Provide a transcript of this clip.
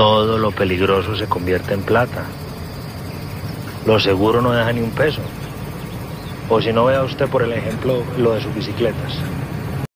todo lo peligroso se convierte en plata. Lo seguro no deja ni un peso. O si no vea usted por el ejemplo lo de sus bicicletas.